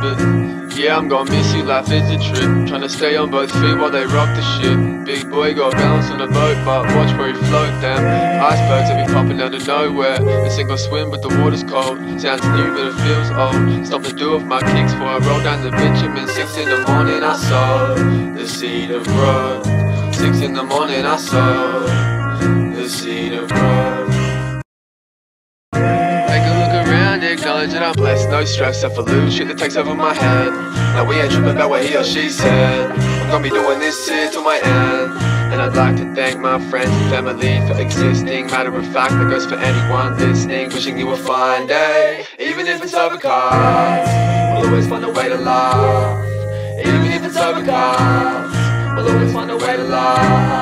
But yeah, I'm gonna miss you, life is a trip. Trying to stay on both feet while they rock the ship. Big boy got balance on the boat, but watch where he float down. Icebergs that be popping out of nowhere. The single swim, but the water's cold. Sounds new, but it feels old. Stop to do with my kicks before I roll down the bitumen. Six in the morning, I sow the seed of growth. Six in the morning, I sow that I'm blessed. No stress, if I lose shit that takes over my head. Now we ain't tripping about what he or she said. I'm gonna be doing this shit till my end. And I'd like to thank my friends and family for existing. Matter of fact, that goes for anyone listening. Wishing you a fine day, even if it's overcast. We'll always find a way to laugh, even if it's overcast. We'll always find a way to laugh.